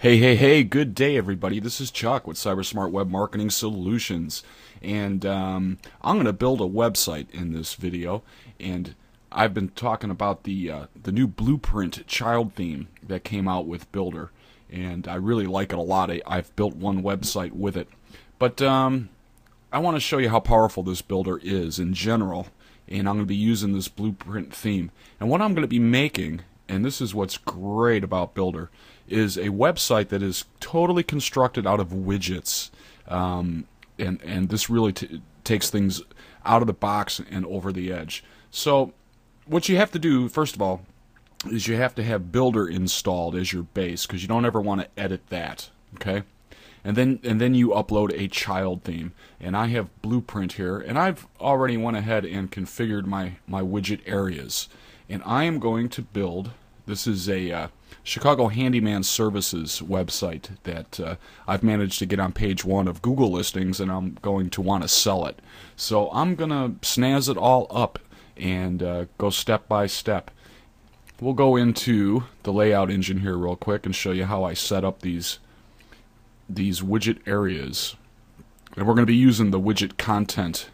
Hey, hey, hey, good day, everybody. This is Chuck with CyberSmart Web Marketing Solutions. And um, I'm going to build a website in this video. And I've been talking about the, uh, the new Blueprint child theme that came out with Builder. And I really like it a lot. I, have built one website with it. But um, I want to show you how powerful this builder is in general. And I'm going to be using this Blueprint theme. And what I'm going to be making and this is what's great about Builder, is a website that is totally constructed out of widgets. Um, and, and this really takes things out of the box and over the edge. So, what you have to do, first of all, is you have to have Builder installed as your base because you don't ever want to edit that. Okay? and then and then you upload a child theme and I have blueprint here and I've already went ahead and configured my my widget areas and I am going to build. This is a uh, Chicago Handyman Services website that uh, I've managed to get on page one of Google listings, and I'm going to want to sell it. So I'm going to snazz it all up and uh, go step by step. We'll go into the layout engine here real quick and show you how I set up these these widget areas. And we're going to be using the widget content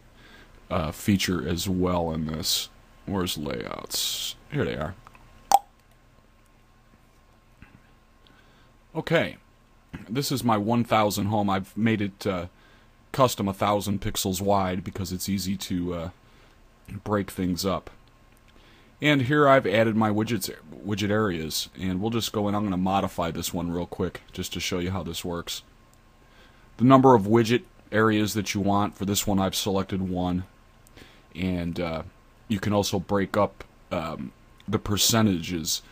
uh, feature as well in this. Where's layouts? Here they are. Okay, this is my 1000 home. I've made it uh, custom 1000 pixels wide because it's easy to uh, break things up. And here I've added my widgets, widget areas, and we'll just go in. I'm going to modify this one real quick just to show you how this works. The number of widget areas that you want for this one, I've selected one, and uh, you can also break up um, the percentages.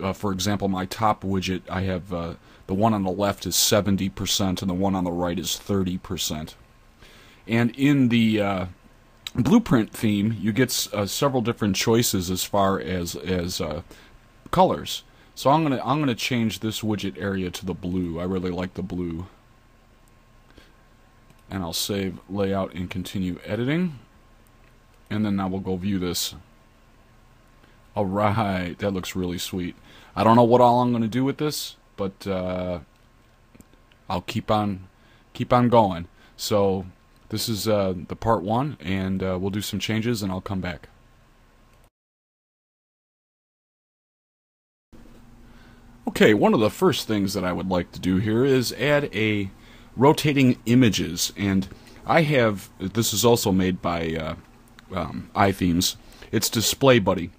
Uh, for example, my top widget, I have uh, the one on the left is 70% and the one on the right is 30%. And in the uh, blueprint theme, you get uh, several different choices as far as as uh, colors. So I'm gonna I'm gonna change this widget area to the blue. I really like the blue. And I'll save layout and continue editing and then now we'll go view this. Alright, that looks really sweet. I don't know what all I'm going to do with this, but uh, I'll keep on keep on going. So this is uh, the part one, and uh, we'll do some changes, and I'll come back. Okay, one of the first things that I would like to do here is add a rotating images, and I have this is also made by uh, um, iThemes. It's Display Buddy.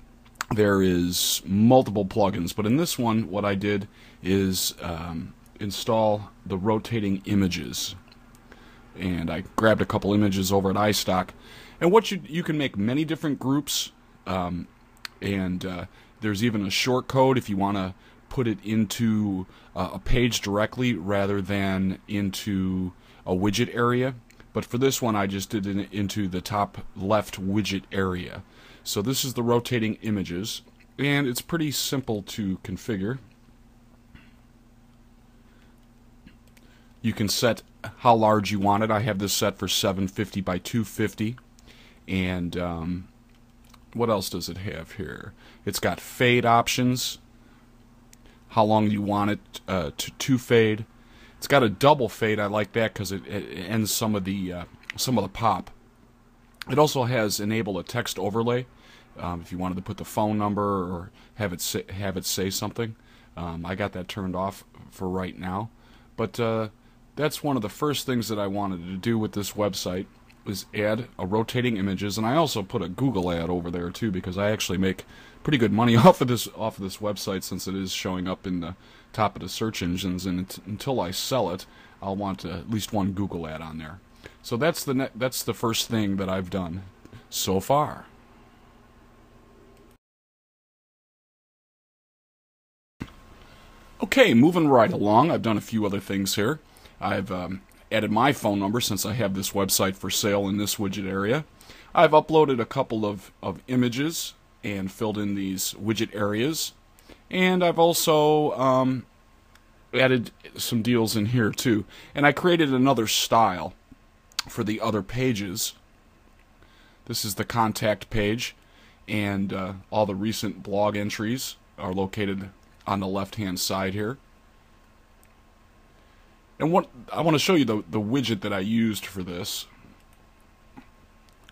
There is multiple plugins, but in this one, what I did is um, install the rotating images. And I grabbed a couple images over at iStock. And what you you can make many different groups, um, and uh, there's even a short code if you want to put it into uh, a page directly rather than into a widget area. But for this one, I just did it into the top left widget area. So this is the rotating images, and it's pretty simple to configure. You can set how large you want it. I have this set for 750 by 250. And um, what else does it have here? It's got fade options, how long you want it uh, to, to fade, it's got a double fade. I like that because it, it, ends some of the uh, some of the pop. It also has enable a text overlay. Um, if you wanted to put the phone number or have it say, have it say something, um, I got that turned off for right now. But uh, that's one of the first things that I wanted to do with this website is add a rotating images, and I also put a Google ad over there too because I actually make pretty good money off of this off of this website since it is showing up in the top of the search engines, and until I sell it, I'll want at least one Google ad on there. So that's the that's the first thing that I've done so far. Okay, moving right along. I've done a few other things here. I've um, added my phone number since I have this website for sale in this widget area. I've uploaded a couple of, of images and filled in these widget areas. And I've also um, added some deals in here too. And I created another style for the other pages. This is the contact page, and uh, all the recent blog entries are located on the left hand side here. And what I want to show you the, the widget that I used for this.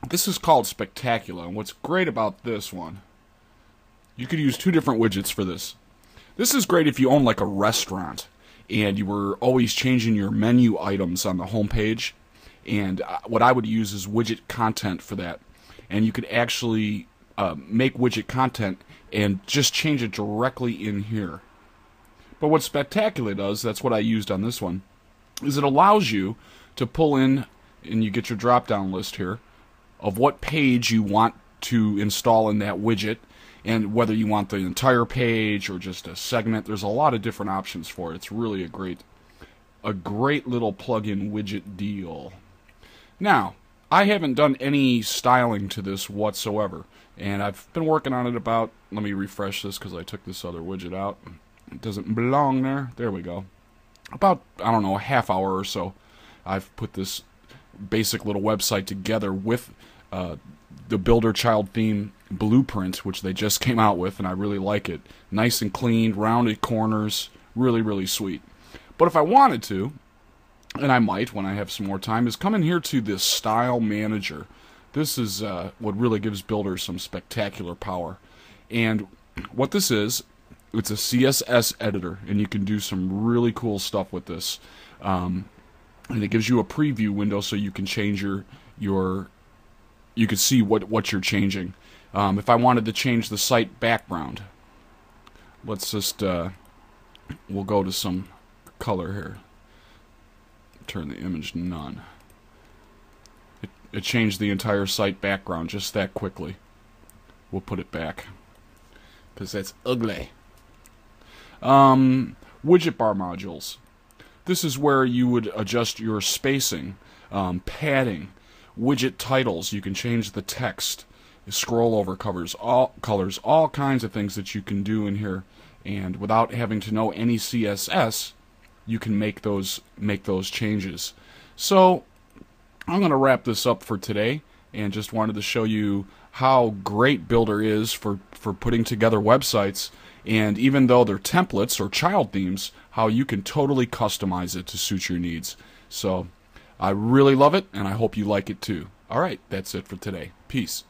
This is called Spectacular, and what's great about this one, you could use two different widgets for this. This is great if you own like a restaurant and you were always changing your menu items on the home page. And uh, what I would use is widget content for that. And you could actually uh, make widget content and just change it directly in here. But what Spectacular does, that's what I used on this one, is it allows you to pull in, and you get your drop down list here, of what page you want to install in that widget and whether you want the entire page or just a segment there's a lot of different options for it. It's really a great a great little plug-in widget deal. Now I haven't done any styling to this whatsoever and I've been working on it about let me refresh this because I took this other widget out. It doesn't belong there. There we go. About I don't know a half hour or so I've put this basic little website together with uh, the Builder Child theme blueprint, which they just came out with, and I really like it. Nice and clean, rounded corners, really, really sweet. But if I wanted to, and I might when I have some more time, is come in here to this Style Manager. This is uh, what really gives builders some spectacular power. And what this is, it's a CSS editor, and you can do some really cool stuff with this. Um, and it gives you a preview window so you can change your your you can see what, what you're changing. Um, if I wanted to change the site background, let's just, uh, we'll go to some color here. Turn the image to none. It, it changed the entire site background just that quickly. We'll put it back. Because that's ugly. Um, widget bar modules. This is where you would adjust your spacing, um, padding, widget titles. You can change the text, scroll over covers, all colors, all kinds of things that you can do in here. And without having to know any CSS, you can make those make those changes. So I'm going to wrap this up for today and just wanted to show you how great Builder is for, for putting together websites and even though they're templates or child themes, how you can totally customize it to suit your needs. So I really love it, and I hope you like it too. All right, that's it for today. Peace.